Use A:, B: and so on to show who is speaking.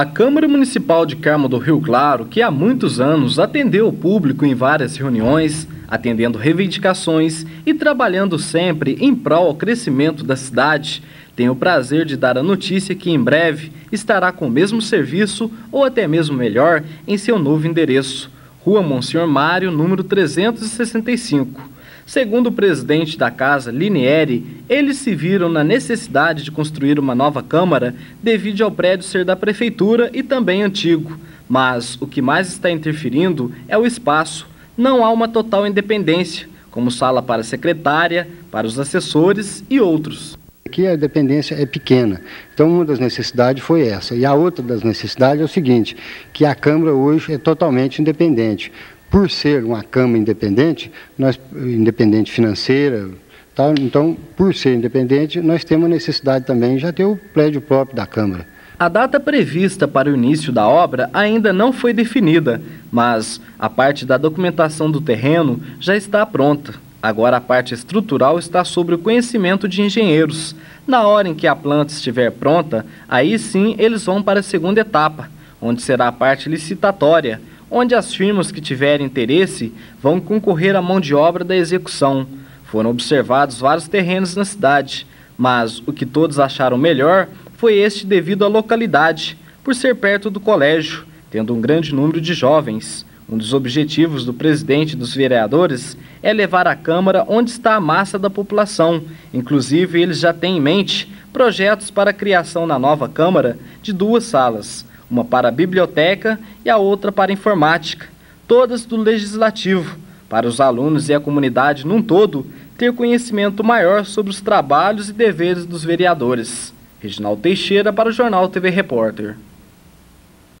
A: A Câmara Municipal de Carmo do Rio Claro, que há muitos anos atendeu o público em várias reuniões, atendendo reivindicações e trabalhando sempre em prol ao crescimento da cidade, tem o prazer de dar a notícia que em breve estará com o mesmo serviço ou até mesmo melhor em seu novo endereço, Rua Monsenhor Mário, número 365. Segundo o presidente da casa, Linieri, eles se viram na necessidade de construir uma nova Câmara devido ao prédio ser da Prefeitura e também antigo. Mas o que mais está interferindo é o espaço. Não há uma total independência, como sala para a secretária, para os assessores e outros.
B: Aqui a dependência é pequena, então uma das necessidades foi essa. E a outra das necessidades é o seguinte, que a Câmara hoje é totalmente independente por ser uma Câmara independente, nós, independente financeira, tá? então, por ser independente, nós temos a necessidade também de já ter o prédio próprio da Câmara.
A: A data prevista para o início da obra ainda não foi definida, mas a parte da documentação do terreno já está pronta. Agora a parte estrutural está sobre o conhecimento de engenheiros. Na hora em que a planta estiver pronta, aí sim eles vão para a segunda etapa, onde será a parte licitatória, onde as firmas que tiverem interesse vão concorrer à mão de obra da execução. Foram observados vários terrenos na cidade, mas o que todos acharam melhor foi este devido à localidade, por ser perto do colégio, tendo um grande número de jovens. Um dos objetivos do presidente dos vereadores é levar a Câmara onde está a massa da população. Inclusive, eles já têm em mente projetos para a criação na nova Câmara de duas salas uma para a biblioteca e a outra para a informática, todas do legislativo, para os alunos e a comunidade num todo ter conhecimento maior sobre os trabalhos e deveres dos vereadores. Reginaldo Teixeira para o Jornal TV Repórter.